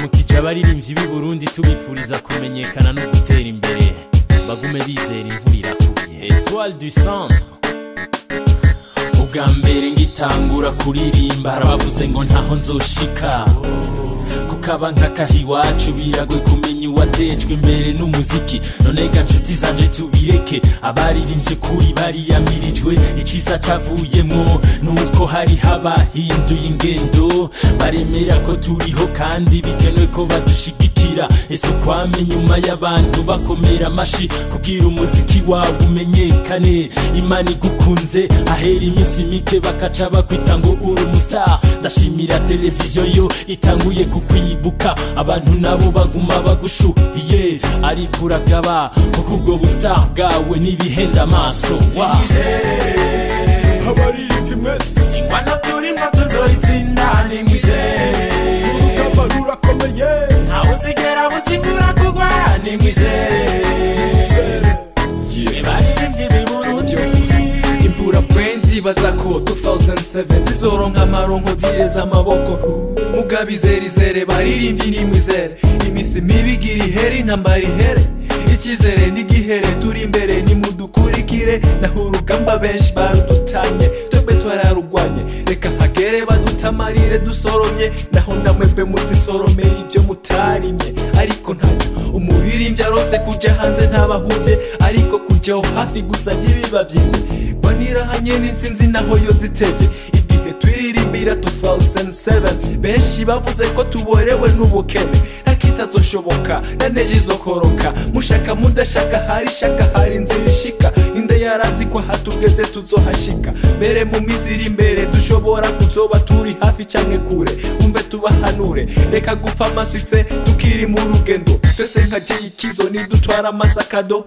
mukije abaririmbyi b'i burundi tubifuriza kumenyekana no gutera imbere bagume bizera imvura irakuye etoile du centre ubwa mbere ngitangura kuririmba harabavuze ngo ntaho nzoshika oh. kaba nk'akahiwacu biragwe kumenya uwatejwe imbere n'umuziki none ga nshuti zanjye tubireke abaririmbye kuri bariyamirijwe icisa cavuyemwo nuko hari habahinduye ingendo baremera ko turiho kandi bikenewe ko badushigikira ese ukwame inyuma y'abantu bakomera amashi kubwira umuziki wawe umenyekane imana igukunze ahera iminsi mike bakaca bakwita ngo uri umustar ndashimira televiziyo yo itanguye kukwiye bibuka abantu nabo baguma bagushuhiye ariko uragaba kuko ubwo busita bwawe ntibihenda amaso wa abaririmbyi mwese ingana turimba tuzoyitsinda ndibaza ko 2007 zizoronka amarongo zireza amaboko mugabo izere izere baririmbi nimwizere imisi mibi igira ihera intambara ihere icyizere n'igihere turi imbere nimudukurikire naho urugamba benshi barudutanye twebwe twararugwanye reka hagere badutamarire dusoromye naho namwebwe mutisoromeye ibyo mutarimye ariko ntacyo umuririmbyi arose kujya hanze ntabahubye ariko njyewe hafi gusa nk'ibiba byinshi ngo nirahanye n'insinzi naho yo zitebye igihe turirimbira 2007 benshi bavuze ko tuborewe n'ubukene kitazoshoboka naneje izokoroka mushaka mudashaka hari shaka hari inzira ishika ninde yaranzi ko hatugeze tuzohashika mbere mu mizi imbere dushobora kuzoba turi hafi cyane kure umbe tubahanure reka gupfa amasukse tukiri mu rugendo twese nka jeyikizo nidutwara amasakado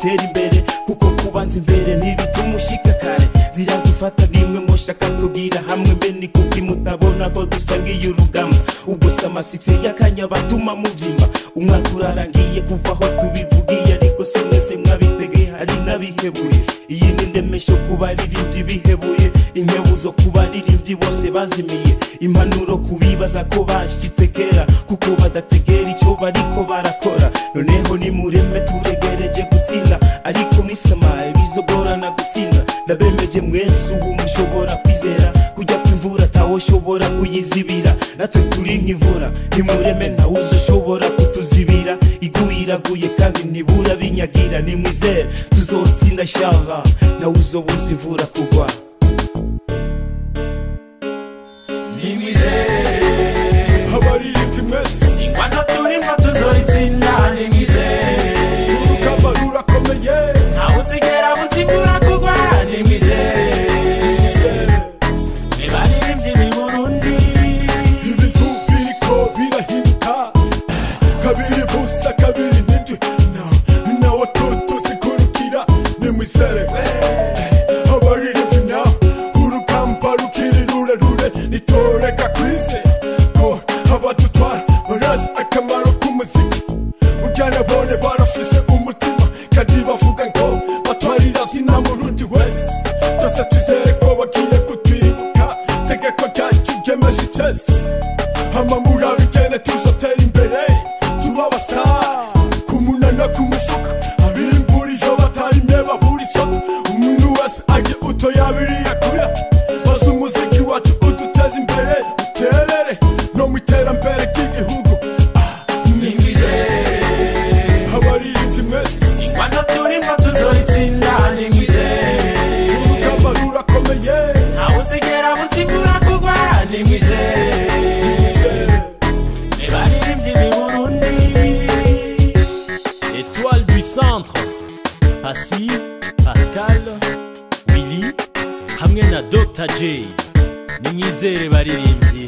dutera imbere kuko kubanza imbere ntibituma ushyika kare ziriya dufata nimwe mushaka tugira hamwe mbe ni kuko imutabona ko dusa nk'iy'urugamba ubwo si amasikisi y'akanya batuma mubyimba umwaka urarangiye kuva aho tubivugiye ariko se mwese mwabitege hari n'abihebuye iyi ni indemesho ku baririmbyi bihebuye inkebuzo ku baririmbyi bose bazimiye impanuro kubibaza ko bashyitse kera kuko badategera icyo bariko barakora noneho nimureme turege nawe ushobora kuyizibira natwe turi nk'imvura ntimureme nawe uzi ushobora kutuzibira iguye iraguye kandi ntibura binyagira nimwizere tuzotsinda shyamba nawe uzobuze imvura kugwa Massachusetts, Milwaukee, Dr J ninyizere baririmbyi